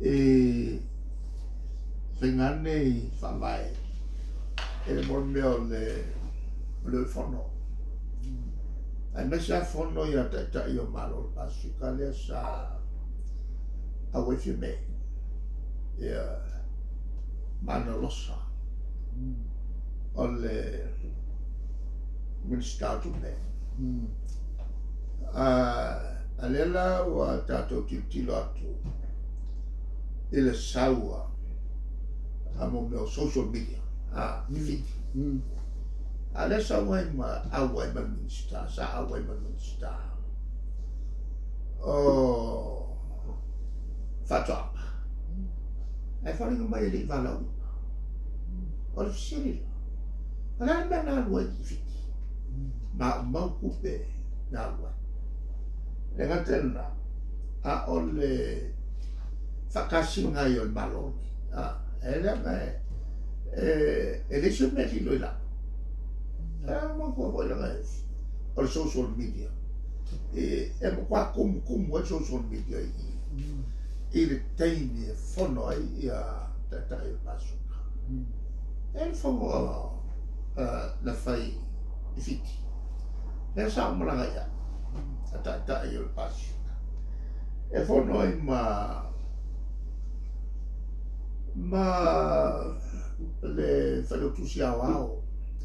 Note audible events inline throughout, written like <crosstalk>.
i senganni sanai elmolmiole le le fono e me sa fono ia te ta io malo a sukale sa a wefi me ia mano lossa olle ministato me a mm. lela o a tatou tilotilo atu ile sawa amomeo social media ah mimi mm. alesa wema awa ima minsta sa awa ima minsta. Oh fatwa ai fala no mai ele vai lá olha se ele olha ele na rua que fica na mão cupê na rua levanta a olhe le fakasiga i o le maloni a e le aga e e le se me tilo i la e ma ko ko la o social media. E e mo kwa kum kum o social media i i le taimi e fono ai ia tata i pasu e le fono na fai fiti e sa mo la ia ta ta i o pasu e fono i ma le fanno whanatusea sia wow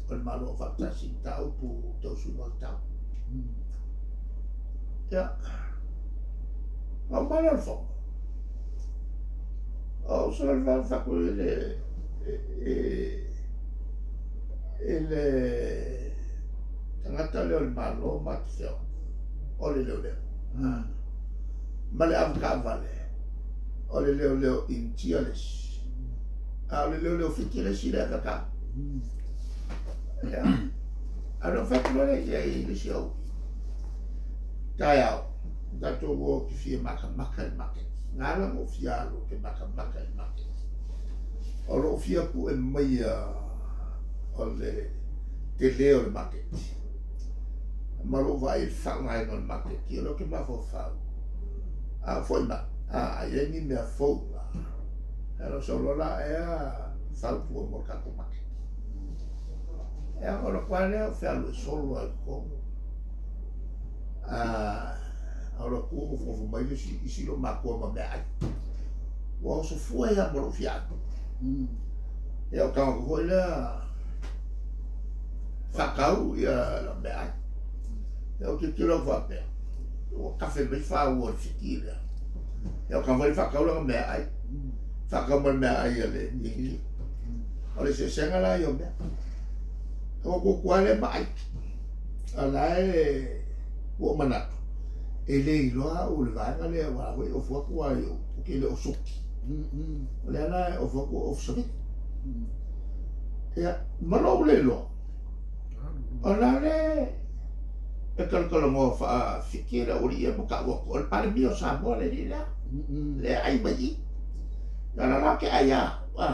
le malo faatasi tau pu tausuga tau ma aumale alfoga o so le fafaku e le e le tagata lea o le malo matufeoga o le leoleo ah. ma le avakaavale o le leoleo intiales halelúya usikie shida kaka yeah. anafatulaleja ilishau tayao datogo kifie makamaka e market ngalam ofia alo ke makamaka e market olo ofia pu e maia ole te leo le market malo vai e fa'agai no le market ki olo ke mafofau a foi ma a ia ni mea fou a lo so lo la e a fa pu mo ka ko market e a lo kwa le fa lo so lo al ko a a lo ku fo fo mai si si lo ma ko ma me ai wo so fu e a mo lo fia e o ka ko le fa kau ia la me ai e o tira fa pe o kafe me fa o fikira e o kan vai fa ka takamanda ayale ni ale se senga la yo me ko ko kwale bai ala e mana ele ilo a o le vai ale wa o fo ko ayo o ke le o so ole o fo ko o so ya malo le lo ala le e kalkalo mo fa fikira uri e mo ka wo ko pare mio sa mo le le ai mai ya la la ke aya wa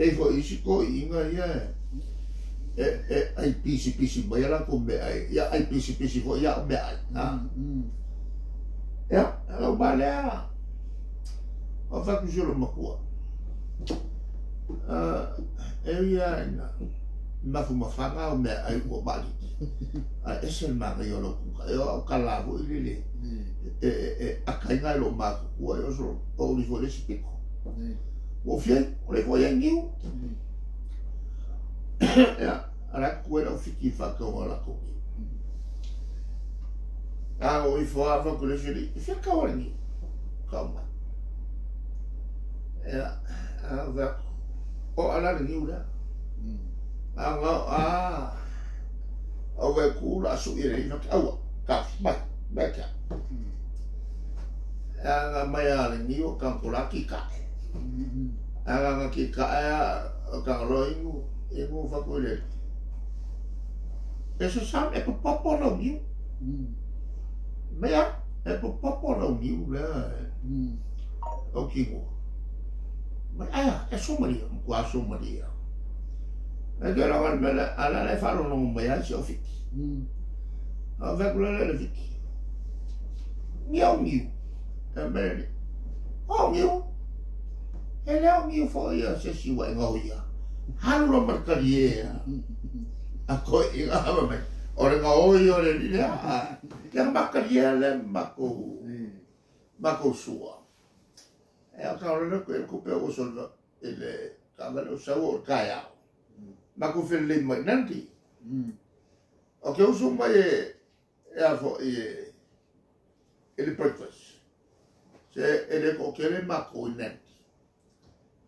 e fo isi ko inga ia e e ai pisi pisi mai la ko me ai ya ai pisi pisi fo ya me ai na ya la ba le o fa ku jolo mo ko e ia na mafu mafanga o me ai ko bali a ese ma ga yo lo ku ka yo ka la bo ile le e e a ka nga lo yo so o li vo le Oui. Au fait, on les voyait en guillou. Et à la couette aussi qui fait comme la couette. Ah oui, il faut avant que le jeu dit, fais comme on dit. Comme Et là, avec... Oh, à la ligne a la ligne, quand on l'a qui ko la ki ka a nga nga ki ka a ka ro i mu e mu fa ko le e so sa e ko popo no mi me a e ko popo no mi la o ki mo ma a e so maria ko a so maria e ke la wan mele ala le faro no mo ya si o fiki a ve ku le le fiki mi o mi e Hello me for you, se si wa ngau ya. Halu lo merkaria. Ako iga haba me. Ore ngau mm. yo mm. mm. le ni ya. Ya merkaria le mako. Mako sua. E o ka lo ko el ko pe o so lo ele ka ba lo sa o ka le mai nanti. O ke usu mai e e fo e ele breakfast. Se ele ko kere mako nanti.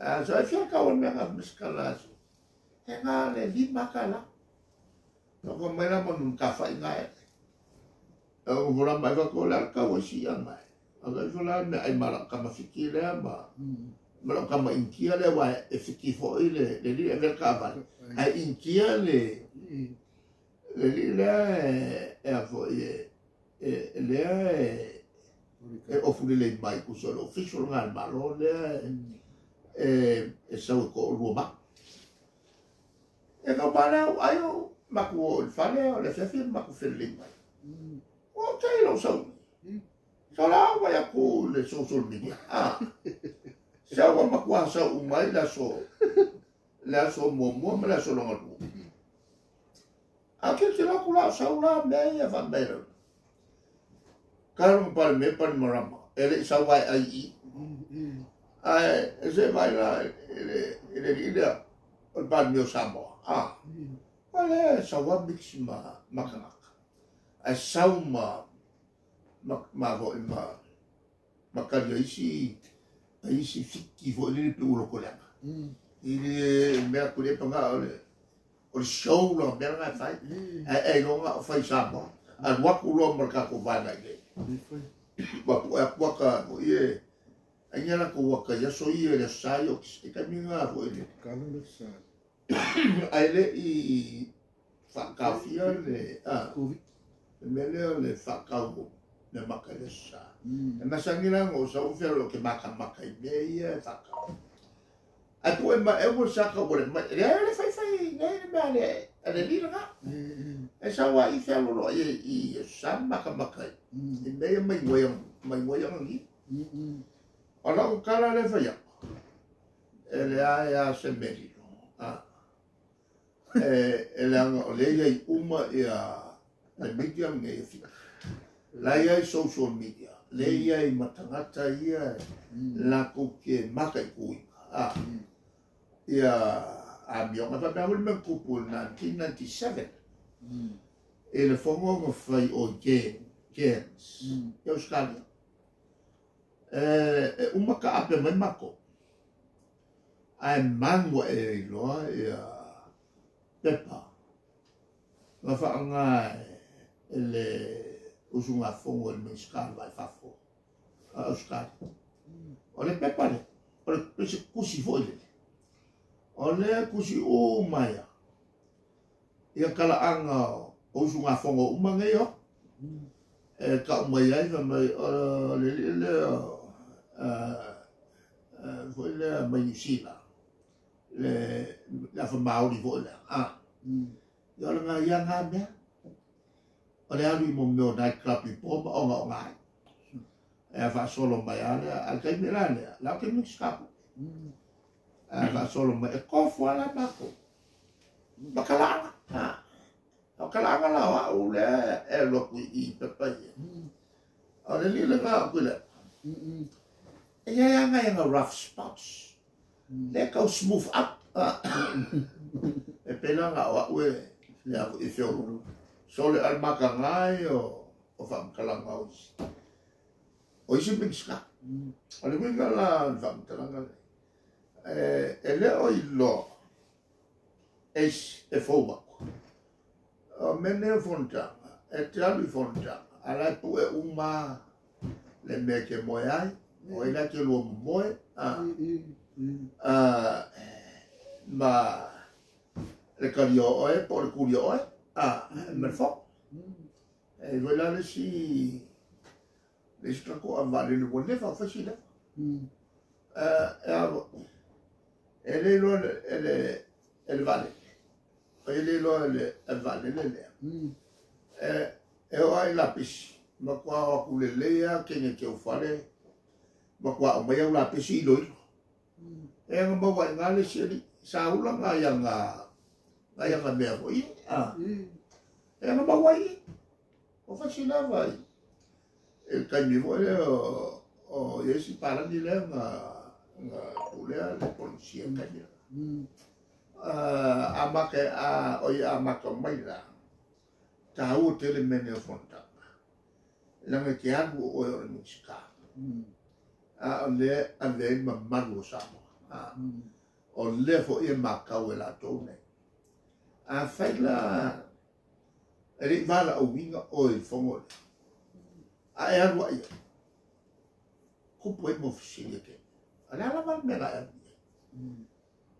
Ah, so e fia ka o mea miskala so. He ngā le li makala. No ko mai la monu ka fai ngā e. E o vora mai ka ko la ka o si a mai. A ka fula me ai mara ka ma fiki le ma. Mara ka ma inkia le wa e fiki fo i le le li e ver ka va. Ai inkia le le li le e a fo i e le e e o fuli le mai ku so lo official ngā malo le e e sau ko roma e ka bana ayo maku o fale o le <laughs> sefi maku feling mai o te lo so so mm. la wa ya ku le social media ah. Sa wa maku asa umai la so la so mo mo la so lo ngatu Aqui se lá lá, saiu lá meia bandeira. Cara, me para me para morama. Ele só vai aí. se fay la, ele gida, an pan myo Samoa. Ah, ale Samoa miksi ma makanak. Ay Samoa mako ima, makaryo isi, isi fiktifo, ele pe ulo kolema. Ele mea kolema nga ole, ole show lo mea nga fay, ay lo nga fay Samoa. An wak ulo marka ko vana ge. Wapu waka, oye, ka ye Ai ala ko waka ya so i le sai o ki ka minga fo ele. Ka le sai. Ai le i fa ka fia le a Covid. me le le fa ka o le maka le sa. E sa o fero ke maka maka i me i e fa ka. Ai po e ma e wo sa ka wo le ma le le fai fai ne le ma le e le lira nga. E sa wa i fero lo i i sa maka maka. I me mai wai mai wai ngi. Ala o kala le faya. E le a e a se meri. Ah. E e le anga o le i uma e a le media nge e fika. La ia i social media. Le ia i matangata ia la ko ke maka i kui. Ah. Ia a mi o ngata pia wuli me kupu 1997. E le fongo ngo fai o James. James. Australia. E uma ka ape mai mako. Ai mangwa e loa e a pepa. Nga whaanga e le usunga fongo e minskar vai fafo. A Auskari. O le pepa le. O le pese kusi fo le. O le kusi o maia. Ia kala anga o usunga fongo umanga yo. E ka umai ai mai o le le le foi le mai ni sila le la fa maori vo le ah yo le nga yang ha me o le alu mo me night club i po o nga o nga e fa solo mai ale al kai me la le la ke mi scapo e fa solo mai e ko fu ala ba ko bakalanga ah o kalanga la wa u le e lo ku i pe pa o le li le nga ku le yaiaga ega rough spots le kau smooth up. <coughs> E pena ga o ue le aku i fiolo so le al makangai o o whamkalanga o isi o isi big ska o hmm. le winga la whamkalanga le e le o i lo e isi e fōwako o mene o fontanga e te alu i ala pu e uma le meke moe ai Eh. Oila ke lua momoe. Ah. Ah. Eh, ma le kari o oe, eh, po le kuri o oe. Ah. Ma le fok. Mm. E oila le si le si trako a vare le wane fa fasi le. Ah. Mm. E avo. E le lo e le e le vale. E le lo e le vale le le. Mm. E e oa e lapis. Ma kwa wakulelea kenye keufale. Mm. Bakwa o mai au la pesi loi. E nga mawa nga le siri. Sa ula nga ia nga. Nga ia nga mea koi. E nga mawa i. O fasi la vai. E kaimi mo ele o. O yesi parani le nga. Nga pulea le polisia nga ia. Amake a. Oye amake mai la. Tahu tele mene fontak. Lange ke aku o e o musika. Le a le ma malu sa mo a o le fo e ma ka o la to ne a fai la e ri vala o winga o i fongo a e agu ai ku po e mo fisi ke a la ma me la e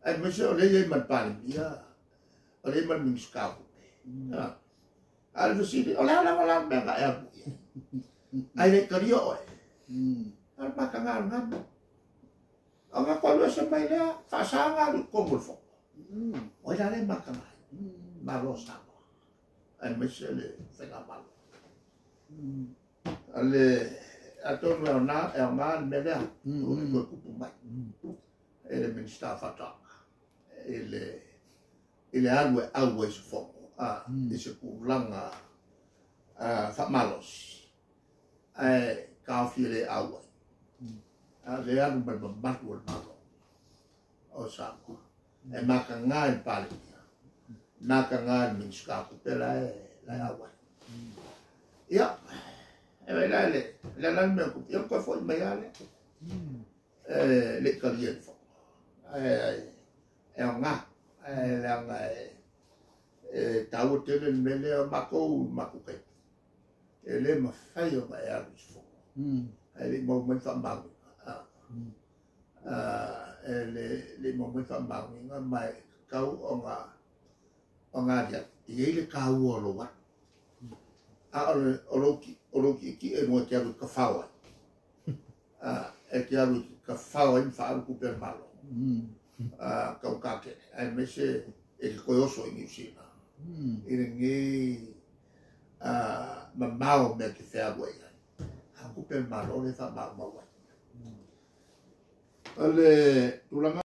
e me se o le e ma pa ni ya o le ma mi ska ko a a le fisi o la la la me la e ai le kario o e makangal ngam. Anga kalu se mai le fasanga ko bulfo. Mm. Oi oh, dale makama. Mm. Marosa. Ai mesele se ga mal. Mm. Ale atorna na erna mele. Mm. Ko ko ko Ele hmm. men fata. Ele ele agwe agwe se fo. Ah, hmm. ese ku. Ah, ah fa malos. Eh, Ai ka fiere agwe. rearu mai mamaku o mako o sako e maka ngā e pālikia nā ka ngā e minis lai lai awa ia e mai lai le le lai mea kupi ia koe fōi mai ale mm. e le ka lia ni fōi e e o ngā e le anga e e tau tele mele e o mako u mako kai e le mawhai o mai aru les mouvements embargo. les, les mouvements embargo, mais kau on a on a dia. Ia ile kau olo wa. A olo olo ki olo ki ki e mo tiaru ka fawa. Ah, e ka fawa in faru ku per malo. Ah, kau kake. Ai mese e koyoso in usina. Ile ngi ah mamao me ki fawa. upe marone sa ba ba wa ale ulanga